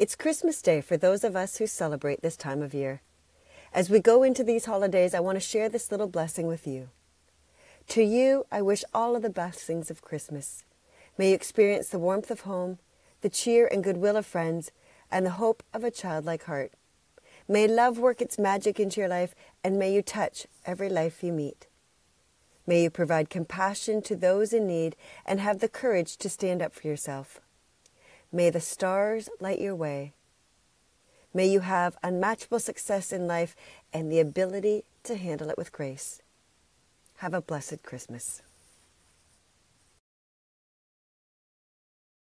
It's Christmas Day for those of us who celebrate this time of year. As we go into these holidays, I want to share this little blessing with you. To you, I wish all of the blessings of Christmas. May you experience the warmth of home, the cheer and goodwill of friends, and the hope of a childlike heart. May love work its magic into your life, and may you touch every life you meet. May you provide compassion to those in need and have the courage to stand up for yourself. May the stars light your way. May you have unmatchable success in life and the ability to handle it with grace. Have a blessed Christmas.